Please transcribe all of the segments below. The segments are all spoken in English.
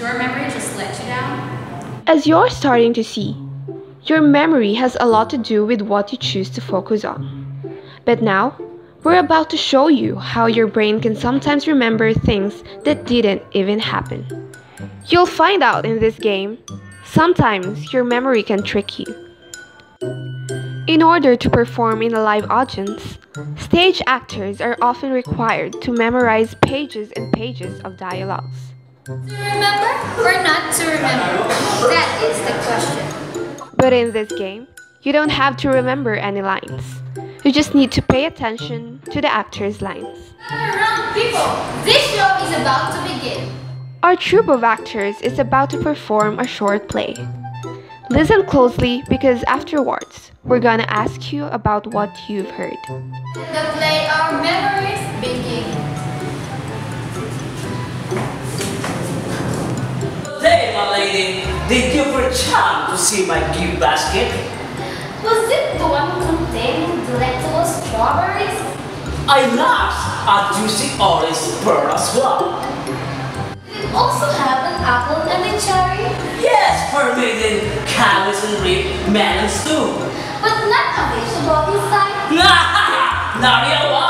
your memory just let you down? As you're starting to see, your memory has a lot to do with what you choose to focus on. But now, we're about to show you how your brain can sometimes remember things that didn't even happen. You'll find out in this game. Sometimes your memory can trick you. In order to perform in a live audience, stage actors are often required to memorize pages and pages of dialogues. To remember or not to remember? That is the question. But in this game, you don't have to remember any lines. You just need to pay attention to the actor's lines. Around, people! This show is about to begin. Our troupe of actors is about to perform a short play. Listen closely because afterwards, we're gonna ask you about what you've heard. Perchance to see my gift basket? Was it the one containing delectable strawberries? I lost a juicy orange pearl as well. Did it also have an apple and a cherry? Yes, permitted carrots and rib melon stew. But not a vegetable inside. Not real one.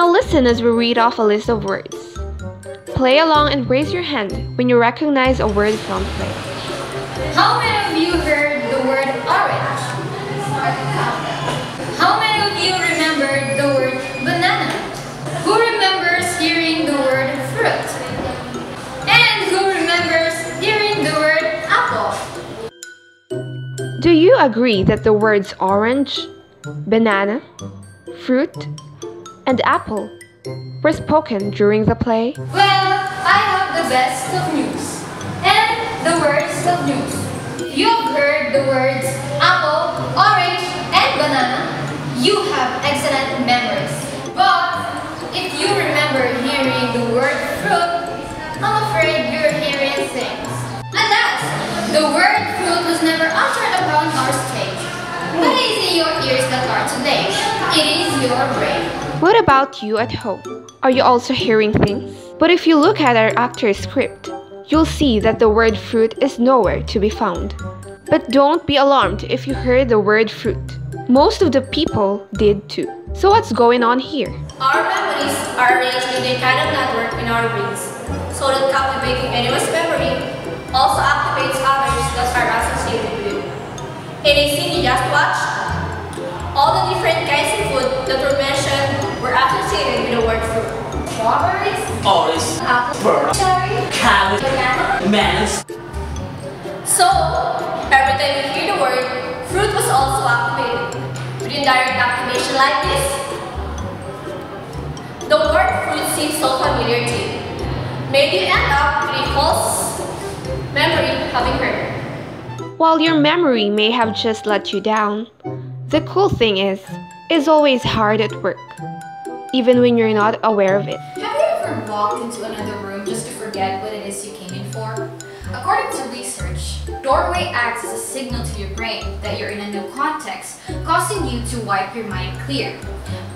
Now listen as we read off a list of words. Play along and raise your hand when you recognize a word from play. How many of you heard the word orange? How many of you remembered the word banana? Who remembers hearing the word fruit? And who remembers hearing the word apple? Do you agree that the words orange, banana, fruit, and apple were spoken during the play? Well, I have the best of news and the worst of news. You've heard the words apple, orange, and banana. You have excellent memories. But if you remember hearing the word fruit, I'm afraid you're hearing things. Alas, the word fruit was never uttered upon our stage. But it is in your ears that are today. It is your brain. What about you at home? Are you also hearing things? But if you look at our actor's script, you'll see that the word fruit is nowhere to be found. But don't be alarmed if you heard the word fruit. Most of the people did too. So what's going on here? Our memories are arranged in a kind of network in our brains, so that captivating anyone's memory also activates others that are associated with it. In a scene you just watched, all the different kinds of food that were mentioned were associated with the word fruit. Strawberries, Orange, apple, pearl, cherry, carrot, banana. melons. So, every time you hear the word, fruit was also activated. With indirect activation like this, the word fruit seems so familiar to you. Maybe you end up with a false memory having heard. While your memory may have just let you down, the cool thing is, it's always hard at work, even when you're not aware of it. Have you ever walked into another room just to forget what it is you came in for? According to research, doorway acts as a signal to your brain that you're in a new context, causing you to wipe your mind clear.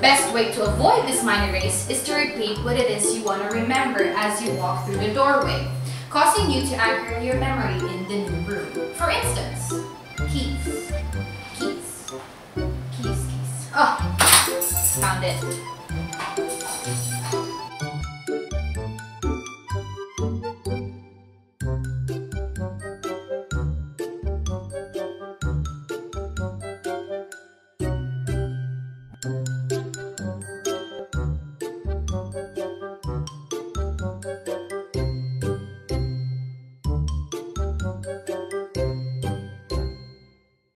Best way to avoid this mind erase is to repeat what it is you want to remember as you walk through the doorway, causing you to anchor your memory in the new room. For instance, keys,